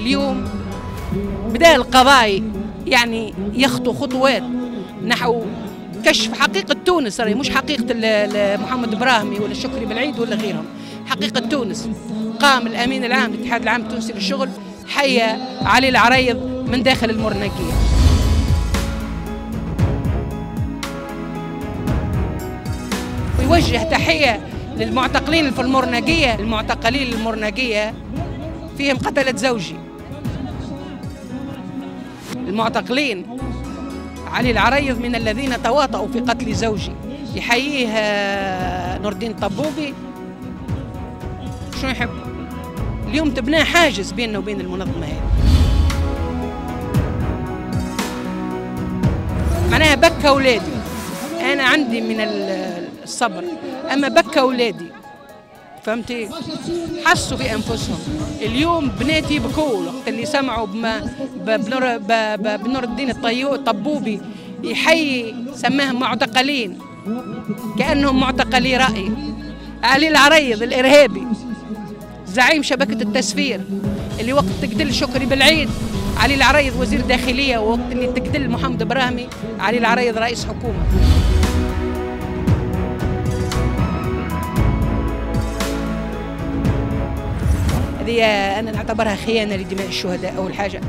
اليوم بدا القضاء يعني يخطو خطوات نحو كشف حقيقة تونس. راهي مش حقيقة محمد إبراهيمي ولا شكري بالعيد ولا غيرهم. حقيقة تونس. قام الأمين العام للاتحاد العام التونسي للشغل حيا علي العريض من داخل المرنقية. ويوجه تحية للمعتقلين في المرنقية المعتقلين المرنقية فيهم قتلت زوجي. المعتقلين. علي العريض من الذين تواطؤوا في قتل زوجي. يحييه نور الدين طبوبي. شو يحب؟ اليوم تبنى حاجز بيننا وبين المنظمة هذه. معناها بكى أولادي أنا عندي من الصبر. أما بكى أولادي فهمتي؟ حسوا بانفسهم اليوم بناتي وقت اللي سمعوا بما بنور, بنور الدين الطبوبي يحيي سماهم معتقلين. كأنهم معتقلي رأي. علي العريض الإرهابي. زعيم شبكة التسفير. اللي وقت تقتل شكري بالعيد. علي العريض وزير داخلية وقت اللي تقتل محمد إبراهيمي. علي العريض رئيس حكومة. هذه أنا نعتبرها خيانة لدماء الشهداء أول حاجة.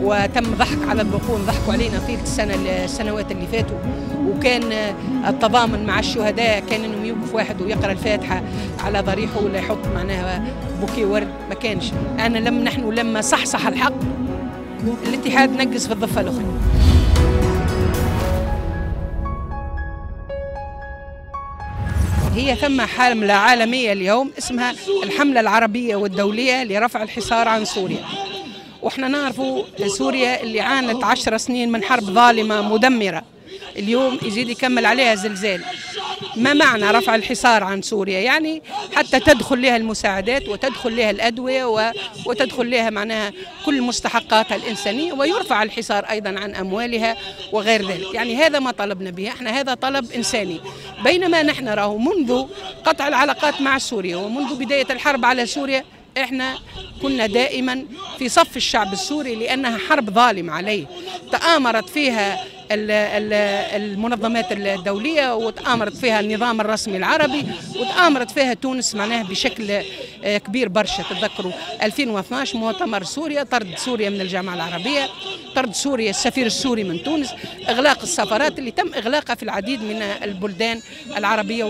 وتم ضحك على البقون ضحكوا علينا طيلة السنة السنوات اللي فاتوا. وكان التضامن مع الشهداء كان انه يوقف واحد ويقرأ الفاتحة على ضريحه ولا يحط معناها بوكي ورد ما كانش. أنا لما نحن لما صحصح الحق الاتحاد نقص في الضفة الأخرى. هي ثم حملة عالمية اليوم اسمها الحملة العربية والدولية لرفع الحصار عن سوريا. وإحنا نعرفوا سوريا اللي عانت عشر سنين من حرب ظالمة مدمرة. اليوم يزيد يكمل عليها زلزال. ما معنى رفع الحصار عن سوريا؟ يعني حتى تدخل لها المساعدات وتدخل لها الأدوية وتدخل لها معناها كل مستحقاتها الإنسانية ويرفع الحصار أيضا عن أموالها وغير ذلك. يعني هذا ما طلبنا به. إحنا هذا طلب إنساني. بينما نحن نراه منذ قطع العلاقات مع سوريا ومنذ بداية الحرب على سوريا إحنا كنا دائما في صف الشعب السوري لأنها حرب ظالمه عليه. تآمرت فيها المنظمات الدولية وتآمرت فيها النظام الرسمي العربي وتآمرت فيها تونس معناها بشكل آه، كبير برشا. تتذكروا 2012 مؤتمر سوريا طرد سوريا من الجامعة العربية طرد سوريا السفير السوري من تونس إغلاق السفارات اللي تم إغلاقها في العديد من البلدان العربية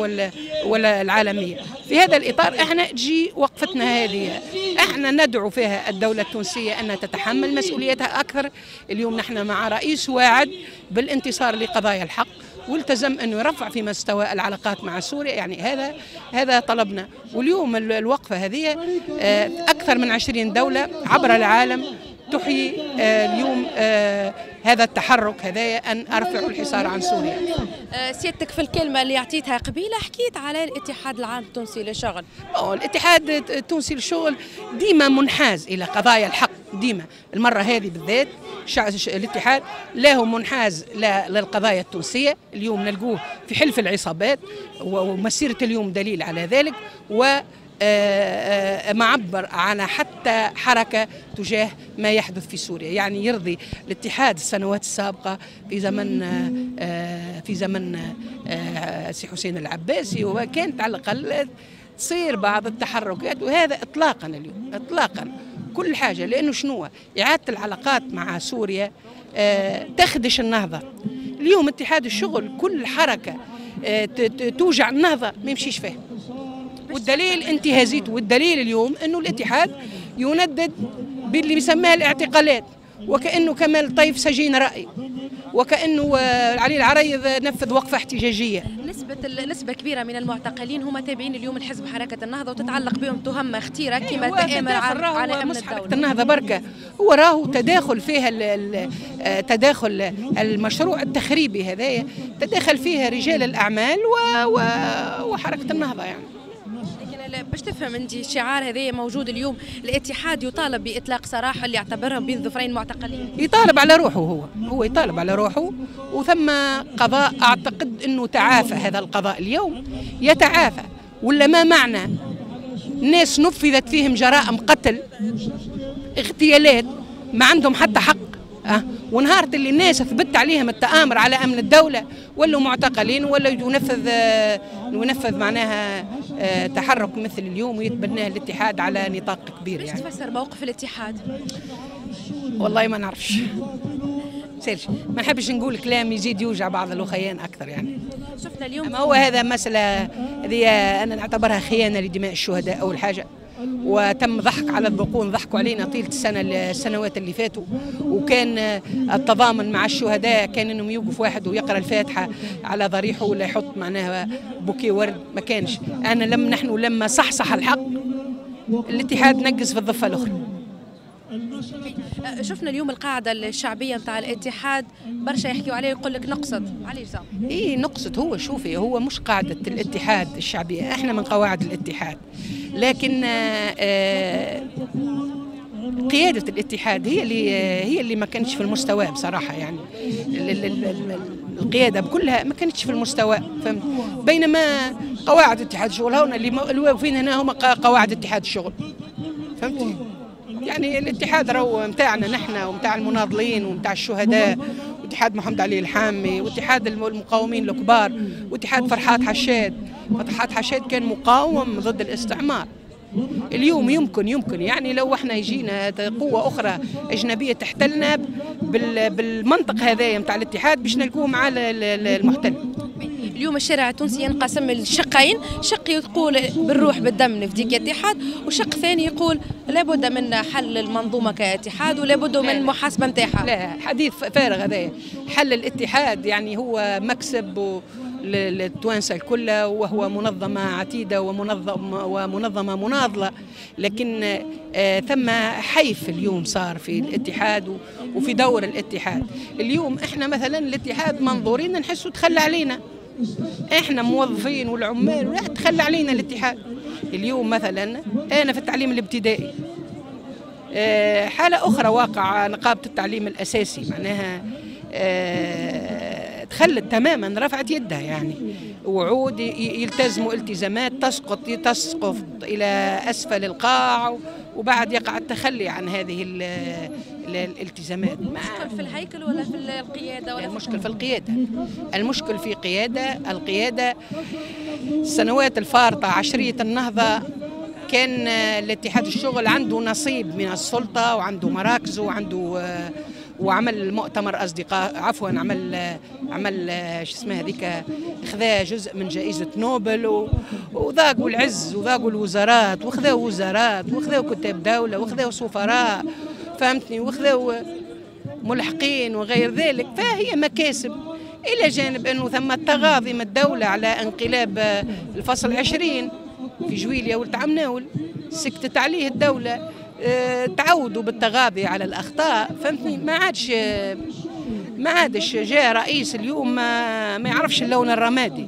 والعالمية. في هذا الإطار إحنا تجي وقفتنا هذه. إحنا ندعو فيها الدولة التونسية أنها تتحمل مسؤوليتها أكثر. اليوم نحن مع رئيس واعد بالانتصار لقضايا الحق والتزم انه يرفع في مستوى العلاقات مع سوريا. يعني هذا هذا طلبنا. واليوم الوقفة هذه آه، أكثر من 20 دولة عبر العالم تحيي آه، اليوم آه، هذا التحرك هذايا أن ارفعوا الحصار عن سوريا. سيادتك في الكلمة اللي أعطيتها قبيلة حكيت على الاتحاد العام التونسي للشغل. الاتحاد التونسي للشغل ديما منحاز إلى قضايا الحق ديما المرة هذه بالذات الاتحاد له منحاز للقضايا التونسية اليوم نلقوه في حلف العصابات ومسيرة اليوم دليل على ذلك و آه، آه، معبر عن حتى حركة تجاه ما يحدث في سوريا. يعني يرضي الاتحاد السنوات السابقة في زمن آه، في زمن سي حسين العباسي وكانت على الأقل تصير بعض التحركات وهذا إطلاقا اليوم إطلاقا. كل حاجة لأنه شنو؟ إعادة العلاقات مع سوريا تخدش النهضة. اليوم اتحاد الشغل كل حركة توجع النهضة ما يمشيش فيها. والدليل انتهازيته والدليل اليوم انه الاتحاد يندد باللي بيسميها الاعتقالات وكأنه كمال طيف سجين رأي وكأنه علي العريض نفذ وقفة احتجاجية. نسبة نسبة كبيرة من المعتقلين هم تابعين اليوم الحزب حركة النهضة وتتعلق بهم تهمة اختيرة كما تآمر على أمن الدولة. حركة النهضة بركة. هو راهو تداخل فيها تداخل المشروع التخريبي هذايا تداخل فيها رجال الأعمال وحركة النهضة يعني. باش تفهم انت الشعار هذا موجود اليوم الاتحاد يطالب بإطلاق سراح اللي يعتبرهم بين ظفرين معتقلين. يطالب على روحه هو هو يطالب على روحه وثم قضاء أعتقد إنه تعافى هذا القضاء اليوم يتعافى. ولا ما معنى؟ ناس نفذت فيهم جرائم قتل اغتيالات ما عندهم حتى حق أه؟ ونهار اللي الناس ثبت عليهم التآمر على أمن الدولة ولوا معتقلين ولا ينفذ آه، ينفذ معناها آه، تحرك مثل اليوم ويتبناه الاتحاد على نطاق كبير يعني. تفسر موقف الاتحاد؟ والله ما نعرفش سيرش ما نحبش نقول كلام يزيد يوجع بعض الاخيان أكثر يعني شفنا اليوم أما هو هذا مسألة هذه أنا نعتبرها خيانة لدماء الشهداء أول حاجة وتم ضحك على الذقون ضحكوا علينا طيلة السنة السنوات اللي فاتوا. وكان التضامن مع الشهداء كان إنهم يوقف واحد ويقرأ الفاتحة على ضريحه ولا يحط معناها بوكي ورد ما كانش. أنا لم نحن لما صحصح الحق. الاتحاد نقص في الضفة الأخرى. شفنا اليوم القاعدة الشعبية نتاع الاتحاد برشا يحكيوا عليه يقول لك نقصد. علاش اي نقصد هو شوفي هو مش قاعدة الاتحاد الشعبية إحنا من قواعد الاتحاد. لكن آه قيادة الاتحاد هي اللي هي اللي ما كانتش في المستوى بصراحة يعني. القيادة بكلها ما كانتش في المستوى فهمت؟ بينما قواعد اتحاد الشغل هنا اللي واقفين هنا هم قواعد اتحاد الشغل فهمتي؟ يعني الاتحاد راهو نتاعنا نحن ومتاع المناضلين ومتاع الشهداء. واتحاد محمد علي الحامي واتحاد المقاومين الكبار واتحاد فرحات حشاد فرحات حشاد كان مقاوم ضد الاستعمار. اليوم يمكن يمكن. يعني لو إحنا يجينا قوة أخرى أجنبية تحتلنا بالمنطق هذايا نتاع الاتحاد باش نلقوه مع المحتل. اليوم الشارع التونسي ينقسم لشقين. شق يقول بالروح بالدم نفديك اتحاد وشق ثاني يقول لابد من حل المنظومة كاتحاد ولابد من محاسبة نتاعها لا حديث فارغ هذا. حل الاتحاد يعني هو مكسب للتوانسة الكل وهو منظمة عتيدة ومنظم ومنظمة مناضلة. لكن آه ثم حيف اليوم صار في الاتحاد وفي دور الاتحاد. اليوم إحنا مثلا الاتحاد منظورين نحسه تخلى علينا. إحنا موظفين والعمال ولا تخلى علينا الاتحاد. اليوم مثلا أنا في التعليم الابتدائي آه، حالة أخرى واقع نقابة التعليم الأساسي معناها آه، تخلت تماما رفعت يدها يعني. وعود يلتزموا التزامات تسقط تسقط إلى أسفل القاع وبعد يقع التخلي عن هذه الالتزامات. المشكل في الهيكل ولا في القيادة ولا المشكل في القيادة. المشكل في قيادة القيادة السنوات الفارطة عشرية النهضة كان الاتحاد الشغل عنده نصيب من السلطة وعنده مراكزه وعنده وعمل مؤتمر أصدقاء عفوا عمل عمل شو اسمها هذيك خذا جزء من جائزة نوبل وذاقوا العز وذاقوا الوزارات وخذوا وزارات وخذوا كتاب دولة وخذوا سفراء فهمتني؟ وخذوا ملحقين وغير ذلك. فهي مكاسب. إلى جانب أنه ثم التغاضي من الدولة على انقلاب الفصل عشرين في جويليا ولد عمناول سكتت عليه الدولة. آه، تعودوا بالتغاضي على الأخطاء فهمتني؟ ما عادش ما عادش جاء رئيس اليوم ما, ما يعرفش اللون الرمادي.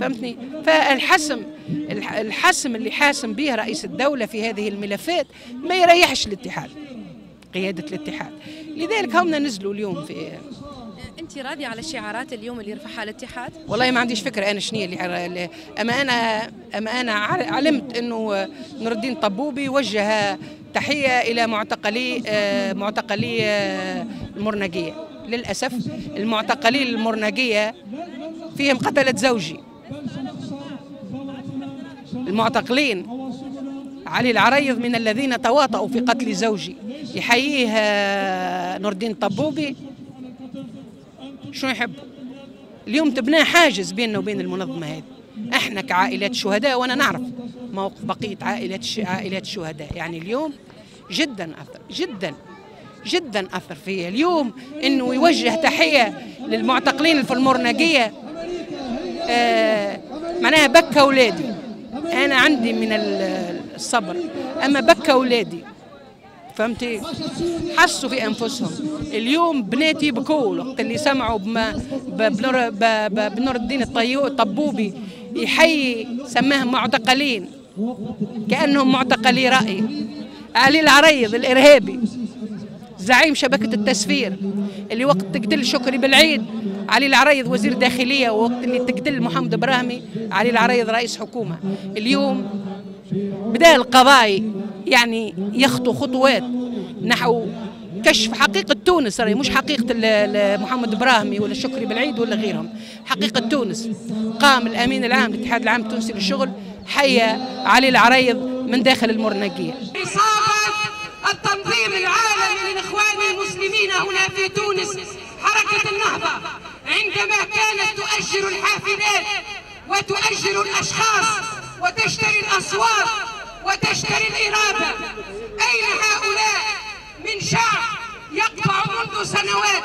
فهمتني؟ فالحسم الحسم اللي حاسم به رئيس الدولة في هذه الملفات ما يريحش الاتحاد قيادة الاتحاد. لذلك هم نزلوا اليوم في انت راضيه على الشعارات اليوم اللي رفعها الاتحاد؟ والله ما عنديش فكرة أنا شنو اللي أما أنا أما أنا علمت إنه نور الدين طبوبي وجه تحية إلى معتقلي آه، معتقلي آه، المرنقية. للأسف المعتقلين المرنقية فيهم قتلت زوجي. المعتقلين علي العريض من الذين تواطؤوا في قتل زوجي. يحييه آه، نور الدين طبوبي. شو يحب؟ اليوم تبنى حاجز بيننا وبين المنظمة هذه. إحنا كعائلات شهداء وأنا نعرف موقف بقية عائلات عائلات الشهداء يعني اليوم جدا اثر جدا جدا أثر فيا. اليوم إنه يوجه تحية للمعتقلين في المرنقية. آه معناها بكى أولادي. أنا عندي من الصبر. أما بكى أولادي فهمتي؟ حسوا في أنفسهم. اليوم بناتي بكوا وقت اللي سمعوا بما بنور, بنور الدين الطبوبي يحيي سماهم معتقلين. كأنهم معتقلي رأي. علي العريض الإرهابي. زعيم شبكة التسفير. اللي وقت تقتل شكري بالعيد علي العريض وزير داخلية ووقت اللي تقتل محمد إبراهيمي علي العريض رئيس حكومة. اليوم بدا القضاء يعني يخطو خطوات. نحو كشف حقيقة تونس راهي مش حقيقة محمد إبراهيمي ولا شكري بالعيد ولا غيرهم. حقيقة تونس. قام الأمين العام للاتحاد العام التونسي للشغل حيا علي العريض من داخل المرنقية التنظيم العالمي للإخوان المسلمين هنا في تونس حركة النهضة. عندما كانت تؤجر الحافلات وتؤجر الأشخاص وتشتري الأصوات وتشتري الإرادة أين هؤلاء؟ من شعب يقطع منذ سنوات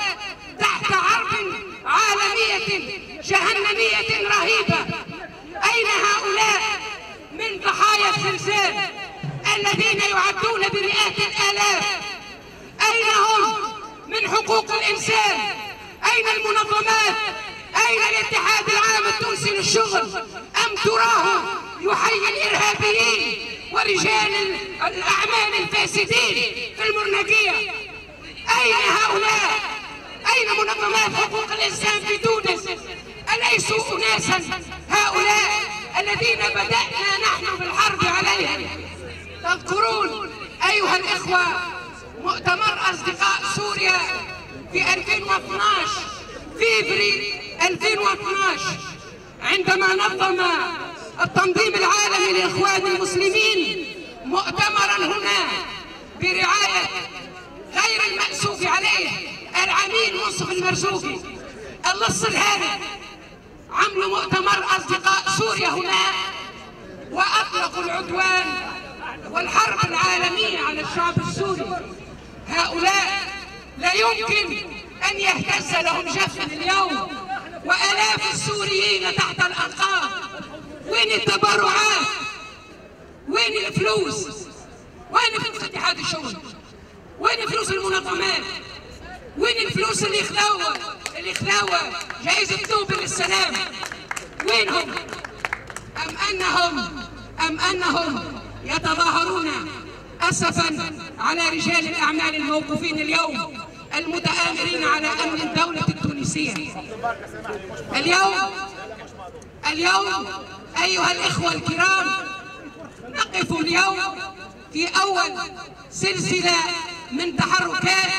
تحت حرب عالمية جهنمية رهيبة. أين هؤلاء؟ من ضحايا الزلزال الذين يعدون بمئات الآلاف. أين هم من حقوق الإنسان؟ أين المنظمات؟ أين الاتحاد العام التونسي للشغل؟ أم تراه يحيي الإرهابيين؟ ورجال الأعمال الفاسدين في المرنقية. أين هؤلاء؟ أين منظمات حقوق الإنسان في تونس أليسوا أناسا هؤلاء الذين بدأنا نحن بالحرب عليهم؟ تذكرون أيها الإخوة مؤتمر أصدقاء سوريا في 2012 فيفري 2012 عندما نظم التنظيم العالمي لإخوان المسلمين مؤتمرا هنا برعاية غير المأسوف عليه العميد منصف المرزوقي. اللص الهادي. عملوا مؤتمر أصدقاء سوريا هنا وأطلقوا العدوان والحرب العالمية على الشعب السوري. هؤلاء لا يمكن أن يهتز لهم جفن اليوم وآلاف السوريين تحت الأنقاض وين التبرعات؟ وين الفلوس؟ وين فلوس اتحاد الشغل وين فلوس المنظمات؟ وين الفلوس اللي خلاوة اللي خلاوة جائزة نوبل للسلام؟ وينهم؟ أم أنهم؟ أم أنهم يتظاهرون أسفا على رجال الأعمال الموقوفين اليوم المتآمرين على أمن الدولة التونسية؟ اليوم اليوم أيها الإخوة الكرام نقف اليوم في أول سلسلة من تحركات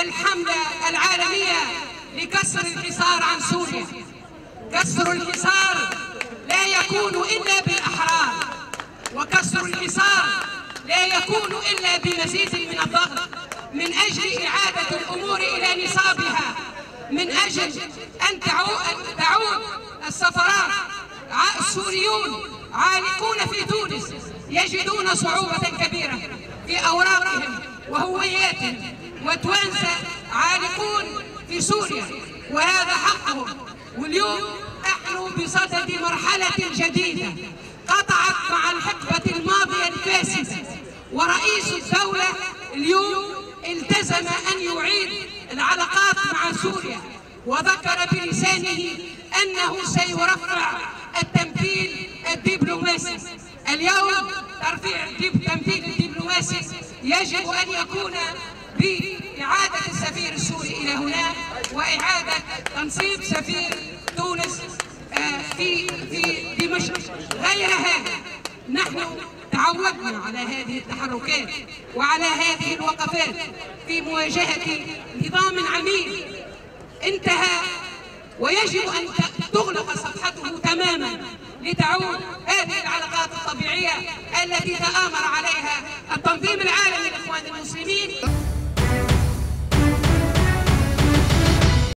الحملة العالمية لكسر الحصار عن سوريا. كسر الحصار لا يكون إلا بالأحرار وكسر الحصار لا يكون إلا بمزيد من الضغط من أجل إعادة الأمور إلى نصابها من أجل أن تعود السفرات السوريون عالقون في تونس يجدون صعوبة كبيرة في أوراقهم وهوياتهم وتوانسة عالقون في سوريا. وهذا حقهم. واليوم نحن بصدد مرحلة جديدة قطعت مع الحقبة الماضية الفاسدة. ورئيس الدولة اليوم التزم أن يعيد العلاقات مع سوريا وذكر بلسانه أنه سيرفع التمثيل الدبلوماسي اليوم ترفيع التمثيل الدبلوماسي يجب أن يكون بإعادة السفير السوري إلى هنا وإعادة تنصيب سفير تونس آه، في في دمشق. غير هذا نحن تعودنا على هذه التحركات وعلى هذه الوقفات في مواجهة نظام عميل. انتهى. ويجب أن تغلق صفحته تماما. لتعود هذه العلاقات الطبيعية التي تآمر عليها التنظيم العالمي لإخوان المسلمين.